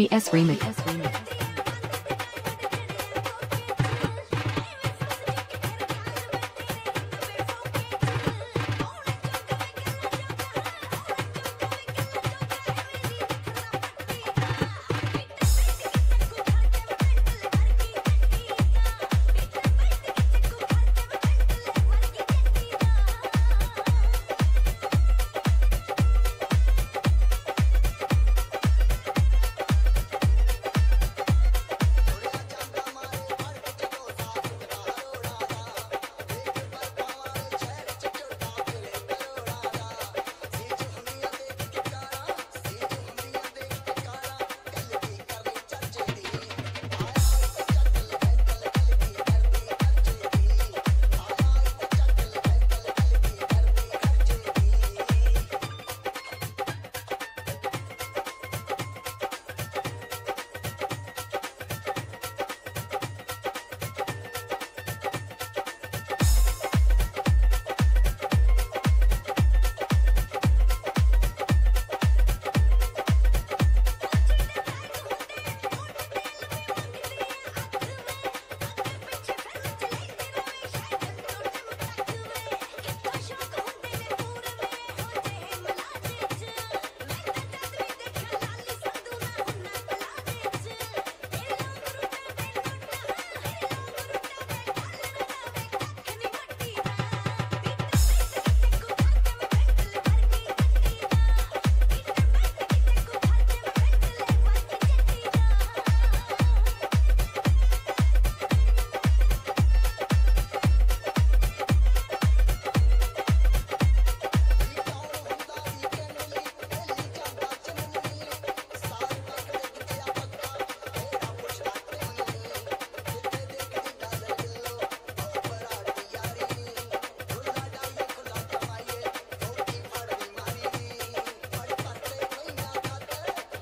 BS Remix.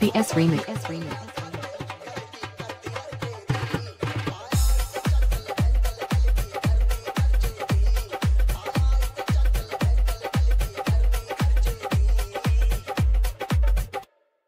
BS Remix.